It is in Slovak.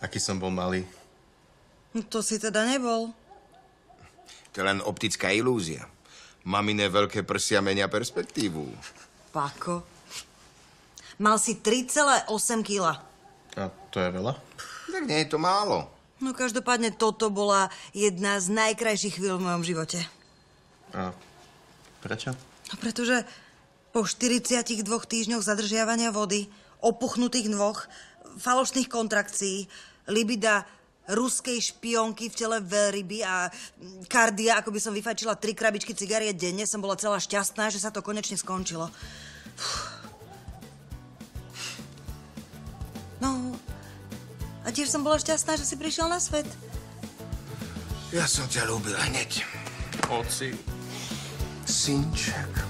Aký som bol malý. No to si teda nebol. To je len optická ilúzia. Maminé veľké prsia menia perspektívu. Pako. Mal si 3,8 kila. A to je veľa? Tak nie je to málo. No každopádne toto bola jedna z najkrajších chvíľ v mojom živote. A prečo? No pretože po 42 týždňoch zadržiavania vody, opuchnutých nôh, falošných kontrakcií, libida ruskej špionky v tele veľryby a kardia, ako by som vyfajčila tri krabičky cigarie denne, som bola celá šťastná, že sa to konečne skončilo. No, a tiež som bola šťastná, že si prišiel na svet. Ja som ťa ľúbil hneď. Oci. Synček.